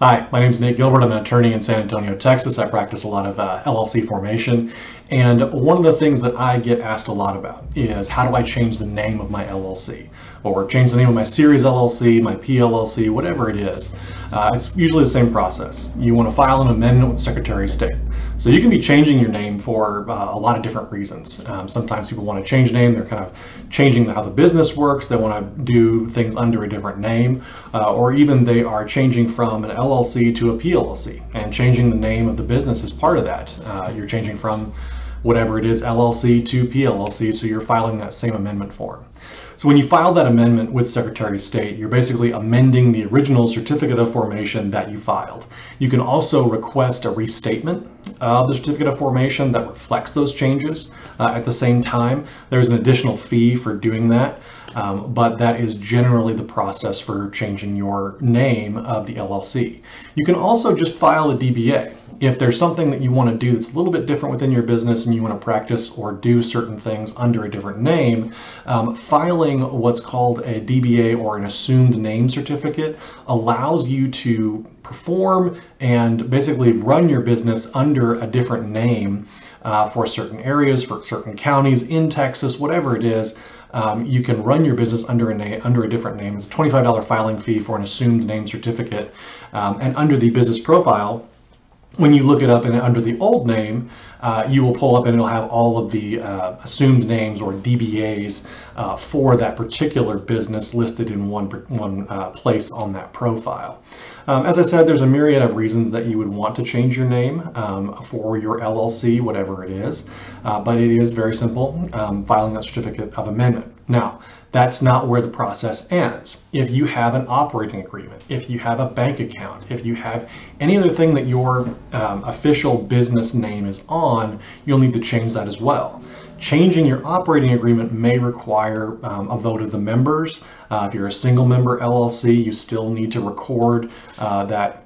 Hi, my name is Nate Gilbert. I'm an attorney in San Antonio, Texas. I practice a lot of uh, LLC formation. And one of the things that I get asked a lot about is how do I change the name of my LLC? Or change the name of my series LLC, my PLLC, whatever it is. Uh, it's usually the same process. You want to file an amendment with Secretary of State. So you can be changing your name for uh, a lot of different reasons. Um, sometimes people want to change name. They're kind of changing how the business works. They want to do things under a different name, uh, or even they are changing from an LLC to a PLLC, and changing the name of the business is part of that. Uh, you're changing from whatever it is, LLC to PLLC, so you're filing that same amendment form. So when you file that amendment with Secretary of State, you're basically amending the original certificate of formation that you filed. You can also request a restatement of the certificate of formation that reflects those changes. Uh, at the same time, there's an additional fee for doing that. Um, but that is generally the process for changing your name of the LLC. You can also just file a DBA. If there's something that you want to do that's a little bit different within your business and you want to practice or do certain things under a different name, um, filing what's called a DBA or an assumed name certificate allows you to perform and basically run your business under a different name uh, for certain areas, for certain counties in Texas, whatever it is um, you can run your business under a name, under a different name. It's a $25 filing fee for an assumed name certificate. Um, and under the business profile, when you look it up and under the old name, uh, you will pull up and it'll have all of the uh, assumed names or DBAs uh, for that particular business listed in one, one uh, place on that profile. Um, as I said, there's a myriad of reasons that you would want to change your name um, for your LLC, whatever it is, uh, but it is very simple, um, filing that certificate of amendment. Now, that's not where the process ends. If you have an operating agreement, if you have a bank account, if you have any other thing that your um, official business name is on, you'll need to change that as well. Changing your operating agreement may require um, a vote of the members. Uh, if you're a single member LLC, you still need to record uh, that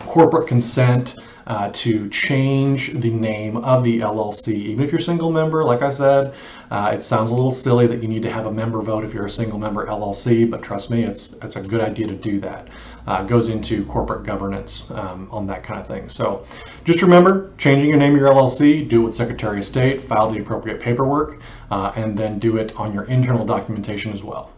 corporate consent uh, to change the name of the LLC. Even if you're single member, like I said, uh, it sounds a little silly that you need to have a member vote if you're a single member LLC, but trust me, it's, it's a good idea to do that. Uh, goes into corporate governance um, on that kind of thing. So just remember, changing your name of your LLC, do it with Secretary of State, file the appropriate paperwork, uh, and then do it on your internal documentation as well.